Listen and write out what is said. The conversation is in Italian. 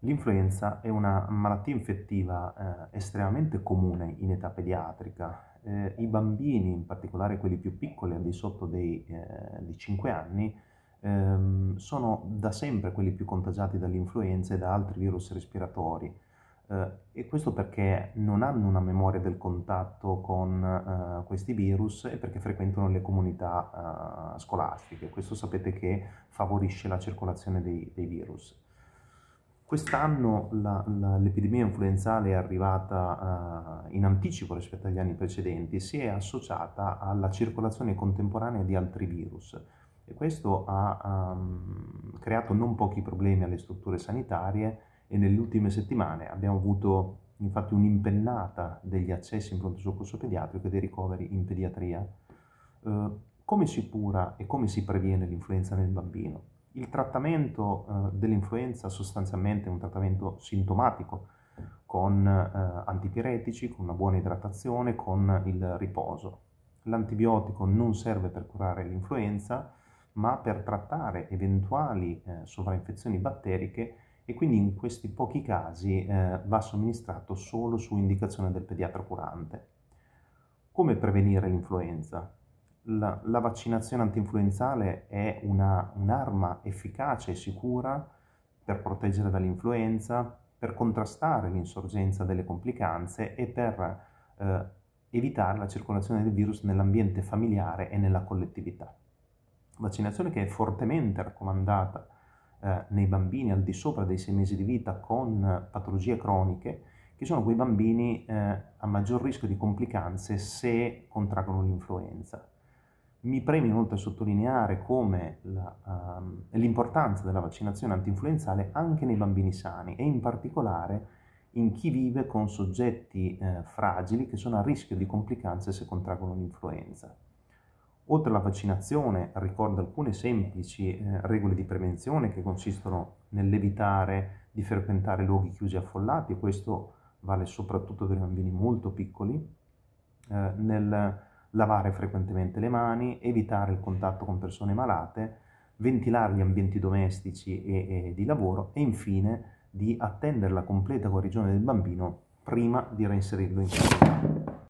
L'influenza è una malattia infettiva eh, estremamente comune in età pediatrica. Eh, I bambini, in particolare quelli più piccoli, al di sotto dei, eh, di 5 anni, ehm, sono da sempre quelli più contagiati dall'influenza e da altri virus respiratori. Eh, e questo perché non hanno una memoria del contatto con eh, questi virus e perché frequentano le comunità eh, scolastiche. Questo sapete che favorisce la circolazione dei, dei virus. Quest'anno l'epidemia influenzale è arrivata uh, in anticipo rispetto agli anni precedenti, si è associata alla circolazione contemporanea di altri virus e questo ha um, creato non pochi problemi alle strutture sanitarie e nelle ultime settimane abbiamo avuto infatti un'impennata degli accessi in pronto soccorso pediatrico e dei ricoveri in pediatria. Uh, come si cura e come si previene l'influenza nel bambino? Il trattamento eh, dell'influenza sostanzialmente è un trattamento sintomatico con eh, antipiretici, con una buona idratazione, con il riposo. L'antibiotico non serve per curare l'influenza, ma per trattare eventuali eh, sovrainfezioni batteriche e quindi in questi pochi casi eh, va somministrato solo su indicazione del pediatra curante. Come prevenire l'influenza? La, la vaccinazione antinfluenzale è una, un'arma efficace e sicura per proteggere dall'influenza, per contrastare l'insorgenza delle complicanze e per eh, evitare la circolazione del virus nell'ambiente familiare e nella collettività. Vaccinazione che è fortemente raccomandata eh, nei bambini al di sopra dei sei mesi di vita con patologie croniche, che sono quei bambini eh, a maggior rischio di complicanze se contraggono l'influenza. Mi preme inoltre sottolineare come la, um, l'importanza della vaccinazione antinfluenzale anche nei bambini sani e in particolare in chi vive con soggetti eh, fragili che sono a rischio di complicanze se contraggono l'influenza. Oltre alla vaccinazione, ricordo alcune semplici eh, regole di prevenzione che consistono nell'evitare di frequentare luoghi chiusi e affollati, questo vale soprattutto per i bambini molto piccoli, eh, nel lavare frequentemente le mani, evitare il contatto con persone malate, ventilare gli ambienti domestici e, e di lavoro e infine di attendere la completa guarigione del bambino prima di reinserirlo in comunità.